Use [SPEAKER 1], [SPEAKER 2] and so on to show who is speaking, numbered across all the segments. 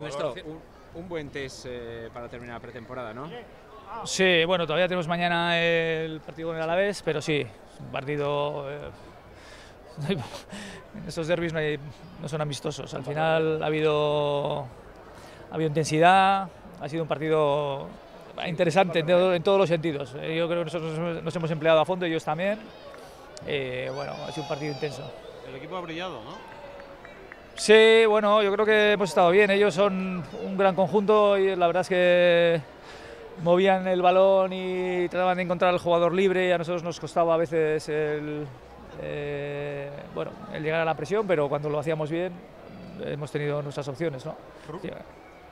[SPEAKER 1] Ernesto, un, un buen test eh, para terminar la pretemporada, ¿no?
[SPEAKER 2] Sí, bueno, todavía tenemos mañana el partido con el Alavés, pero sí, es un partido... eh, estos derbis no, hay- no son amistosos. Al final ha habido, ha habido intensidad, ha sido un partido interesante en, todo- en todos los sentidos. Eh, Yo creo que nosotros nos- nos hemos empleado a fondo, ellos también. Eh, bueno, ha sido un partido intenso.
[SPEAKER 3] El equipo ha brillado, ¿no?
[SPEAKER 2] Sí, bueno, yo creo que hemos estado bien. Ellos son un gran conjunto y la verdad es que movían el balón y trataban de encontrar al jugador libre y a nosotros nos costaba a veces el, eh, bueno, el llegar a la presión, pero cuando lo hacíamos bien hemos tenido nuestras opciones. ¿no?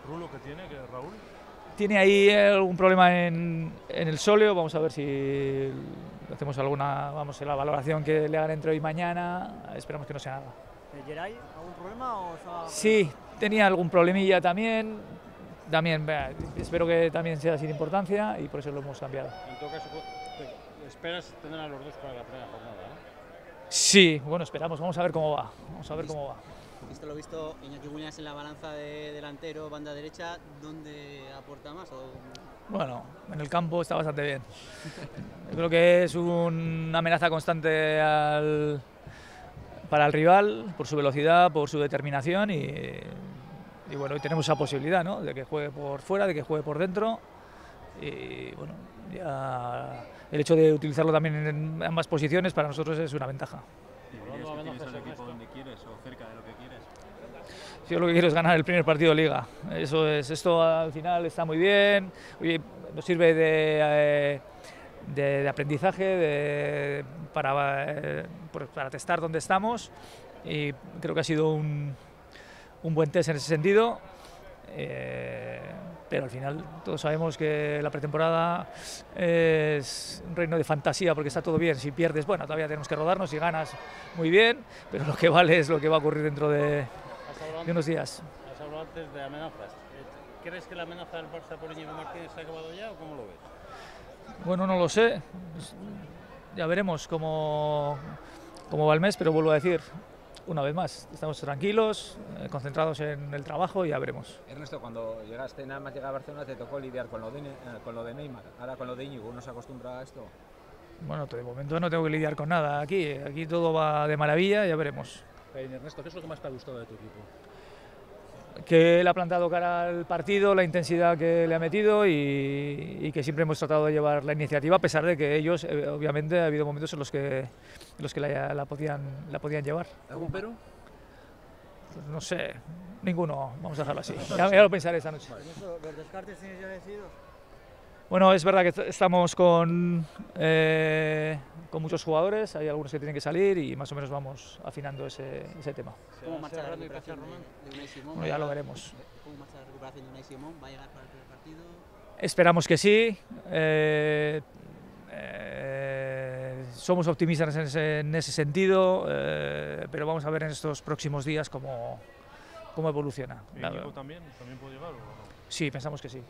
[SPEAKER 4] Rulo que tiene, que Raúl.
[SPEAKER 2] Tiene ahí algún problema en, en el sóleo, vamos a ver si hacemos alguna, vamos, la valoración que le hagan entre hoy y mañana, esperamos que no sea nada.
[SPEAKER 5] ¿De Geray algún problema o
[SPEAKER 2] Sí, tenía algún problemilla también. También, vea, espero que también sea sin importancia y por eso lo hemos cambiado.
[SPEAKER 3] En todo caso, esperas tener a los dos para la primera jornada, ¿no?
[SPEAKER 2] Sí, bueno, esperamos, vamos a ver cómo va. Vamos a ver cómo va.
[SPEAKER 6] Visto lo visto, Iñaki Williams en la balanza de delantero, banda derecha, ¿dónde aporta más? O-
[SPEAKER 2] Bueno, en el campo está bastante bien. Yo creo que es una amenaza constante al- para el rival por su velocidad, por su determinación y, y bueno, hoy tenemos esa posibilidad, ¿no? De que juegue por fuera, de que juegue por dentro y bueno, ya el hecho de utilizarlo también en ambas posiciones para nosotros es una ventaja.
[SPEAKER 3] Hablando de amenazas,
[SPEAKER 7] al equipo
[SPEAKER 3] Ernesto.
[SPEAKER 7] donde quieres o cerca de lo que quieres.
[SPEAKER 2] Yo lo que quiero es ganar el primer partido de liga. Eso es, esto al final está muy bien, oye, nos sirve de, eh, de- aprendizaje, para, eh, para testar dónde estamos y creo que ha sido un, un buen test en ese sentido. eh, pero al final todos sabemos que la pretemporada es un reino de fantasía porque está todo bien. Si pierdes, bueno, todavía tenemos que rodarnos. Si ganas, muy bien. Pero lo que vale es lo que va a ocurrir dentro de, unos días.
[SPEAKER 3] has hablado antes de amenazas. ¿Crees que la amenaza del Barça por Íñigo Martínez se ha acabado ya o cómo lo ves?
[SPEAKER 2] Bueno, no lo sé. Ya veremos cómo, cómo va el mes, pero vuelvo a decir, una vez más, estamos tranquilos, eh, concentrados en el trabajo y ya veremos.
[SPEAKER 1] Ernesto, cuando llegaste nada más llegar a Barcelona te tocó lidiar con lo de, eh, con lo de Neymar. Ahora con lo de Íñigo, ¿uno se acostumbra a esto?
[SPEAKER 2] Bueno, de momento no tengo que lidiar con nada aquí. Aquí todo va de maravilla, ya veremos.
[SPEAKER 4] Ernesto, ¿qué es lo que más te ha gustado de tu equipo?
[SPEAKER 2] Que él ha plantado cara al partido, la intensidad que le ha metido y, y que siempre hemos tratado de llevar la iniciativa, a pesar de que ellos, eh, obviamente, ha habido momentos en los que, en los que la, la podían, la podían llevar.
[SPEAKER 4] ¿Algún pero?
[SPEAKER 2] Pues no sé, ninguno, vamos a dejarlo así. Ya, ya lo pensaré esta noche.
[SPEAKER 5] ¿Los descartes tienes ya decididos?
[SPEAKER 2] Bueno, es verdad que est- estamos con, eh, con muchos jugadores, hay algunos que tienen que salir y más o menos vamos afinando ese, ese tema.
[SPEAKER 6] ¿Cómo marcha la recuperación de, Unai Simón?
[SPEAKER 2] Bueno, ya lo veremos.
[SPEAKER 6] ¿Cómo marcha la recuperación de Unai Simón? ¿Va a llegar para el primer partido?
[SPEAKER 2] Esperamos que sí. eh, eh, somos optimistas en ese, en ese sentido, eh, pero vamos a ver en estos próximos días cómo, cómo evoluciona.
[SPEAKER 4] ¿Y
[SPEAKER 2] La-
[SPEAKER 4] Íñigo también? ¿También puede llegar o no?
[SPEAKER 2] Sí, pensamos que sí.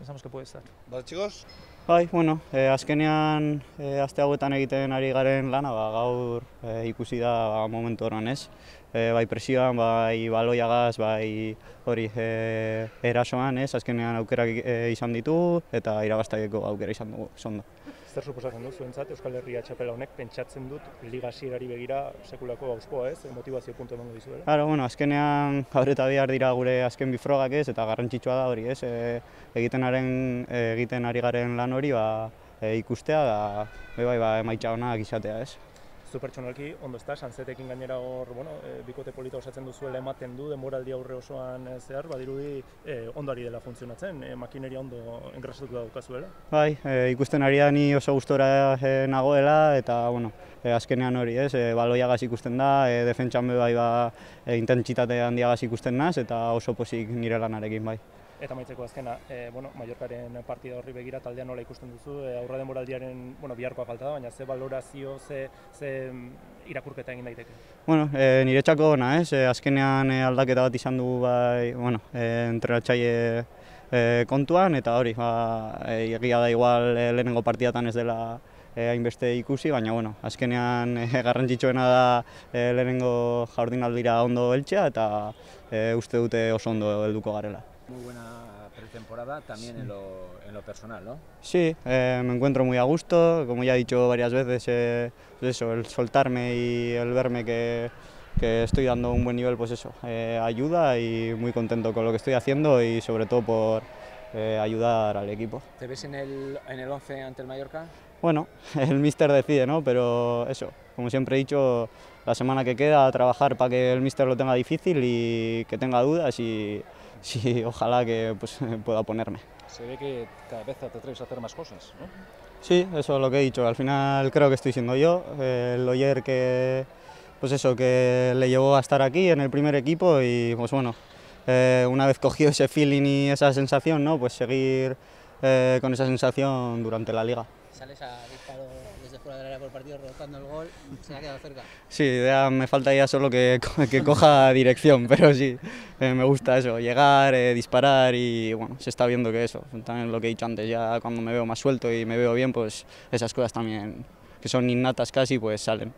[SPEAKER 2] Pensamos que puede estar.
[SPEAKER 8] Vale, chicos.
[SPEAKER 9] Bai, bueno, e, azkenean e, aste hauetan egiten ari garen lana, ba, gaur e, ikusi da ba, momentu horan ez. E, bai presioan, bai baloiagaz, bai hori e, erasoan ez, azkenean aukerak e, izan ditu eta irabaztaieko aukera izan dugu, zondo.
[SPEAKER 10] Zer suposatzen du zuentzat Euskal Herria txapela honek pentsatzen dut liga hasierari begira sekulako gauzkoa ez, motivazio puntu emango dizuela.
[SPEAKER 9] Claro, bueno, azkenean gaur eta bihar dira gure azken bi frogak ez, eta garrantzitsua da hori ez, e, egiten, haren, egiten ari garen lan hori ba, e, ikustea, da, be bai, ba, emaitza onak izatea ez.
[SPEAKER 10] Zu pertsonalki ondo ezta, sanzetekin gainera hor, bueno, e, bikote polita osatzen duzuela ematen du, denboraldi aurre osoan e, zehar, badirudi e, ondo ari dela funtzionatzen, e, makineria ondo engrasatuta daukazuela.
[SPEAKER 9] Bai, e, ikusten ari da ni oso gustora e, nagoela eta bueno, e, azkenean hori, ez? E, baloiagaz ikusten da, e, defentsan bai ba e, intentsitate handiagaz ikusten naz eta oso posik nire lanarekin bai.
[SPEAKER 10] Eta maitzeko azkena, e, bueno, Mallorcaren partida horri begira taldea nola ikusten duzu, e, aurra denboraldiaren, bueno, biharkoa falta da, baina ze valorazio, ze, ze mm, irakurketa egin daiteke.
[SPEAKER 9] Bueno, e, niretzako ona, ez? E, azkenean aldaketa bat izan dugu bai, bueno, e, entrenatzaile e, kontuan eta hori, ba, e, egia da igual e, lehenengo partidatan ez dela hainbeste ikusi, baina bueno, azkenean e, garrantzitsuena da e, lehenengo jardinaldira ondo heltzea eta e, uste dute oso ondo helduko garela.
[SPEAKER 1] Muy buena pretemporada también en, lo, en lo personal, ¿no?
[SPEAKER 9] Sí, eh, me encuentro muy a gusto, como ya he dicho varias veces, eh, pues eso, el soltarme y el verme que, que estoy dando un buen nivel, pues eso, eh, ayuda y muy contento con lo que estoy haciendo y sobre todo por eh, ayudar al equipo.
[SPEAKER 1] ¿Te ves en el, en el 11 ante el Mallorca?
[SPEAKER 9] Bueno, el míster decide, ¿no? Pero eso, como siempre he dicho, la semana que queda a trabajar para que el míster lo tenga difícil y que tenga dudas y, y ojalá que pues, pueda ponerme.
[SPEAKER 4] Se ve que cada vez te atreves a hacer más cosas, ¿no?
[SPEAKER 9] Sí, eso es lo que he dicho. Al final creo que estoy siendo yo. Eh, el Oyer que, pues eso, que le llevó a estar aquí en el primer equipo y pues bueno, eh, una vez cogido ese feeling y esa sensación, ¿no? pues seguir eh, con esa sensación durante la liga.
[SPEAKER 6] Sales a disparo desde fuera del área por partido, rebotando el gol, se ha quedado cerca.
[SPEAKER 9] Sí, ya me falta ya solo que, que coja dirección, pero sí, eh, me gusta eso, llegar, eh, disparar y bueno, se está viendo que eso, también lo que he dicho antes, ya cuando me veo más suelto y me veo bien, pues esas cosas también, que son innatas casi, pues salen.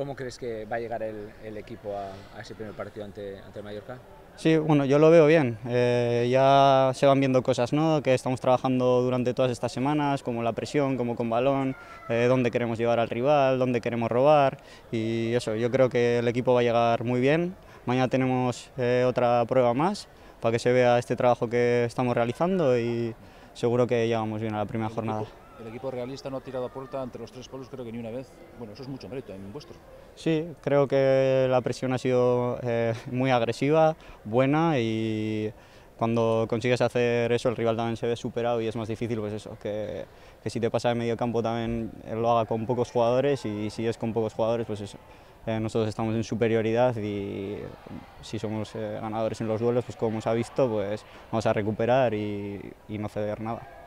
[SPEAKER 1] ¿Cómo crees que va a llegar el, el equipo a, a, ese primer partido ante, ante el Mallorca?
[SPEAKER 9] Sí, bueno, yo lo veo bien. Eh, ya se van viendo cosas ¿no? que estamos trabajando durante todas estas semanas, como la presión, como con balón, eh, dónde queremos llevar al rival, dónde queremos robar. Y eso, yo creo que el equipo va a llegar muy bien. Mañana tenemos eh, otra prueba más para que se vea este trabajo que estamos realizando y seguro que llegamos bien a la primera jornada.
[SPEAKER 4] El equipo realista no ha tirado a puerta entre los tres polos, creo que ni una vez. Bueno, eso es mucho mérito en vuestro.
[SPEAKER 9] Sí, creo que la presión ha sido eh, muy agresiva, buena y cuando consigues hacer eso el rival también se ve superado y es más difícil pues eso, que, que si te pasa de medio campo también lo haga con pocos jugadores y si es con pocos jugadores pues eso. Eh, nosotros estamos en superioridad y si somos eh, ganadores en los duelos, pues como se ha visto, pues vamos a recuperar y, y no ceder nada.